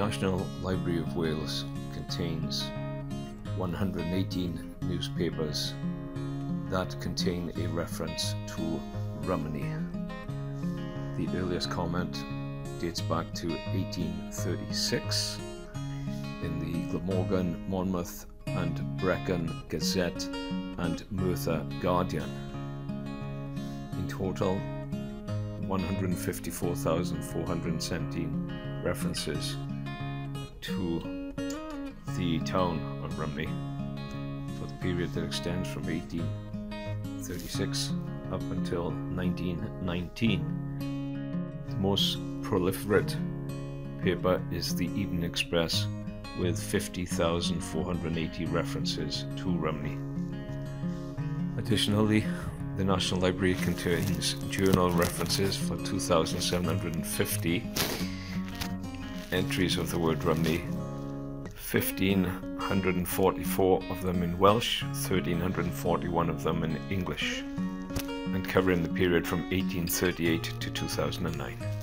National Library of Wales contains 118 newspapers that contain a reference to Rhymney. The earliest comment dates back to 1836 in the Glamorgan, Monmouth, and Brecon Gazette and Merthyr Guardian. In total, 154,417 references to the town of Rhymney for the period that extends from 1836 up until 1919. The most proliferate paper is the Eden Express with 50,480 references to Rhymney. Additionally, the National Library contains journal references for 2,750 entries of the word Rhymney, 1,544 of them in Welsh, 1,341 of them in English, and covering the period from 1838 to 2009.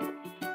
you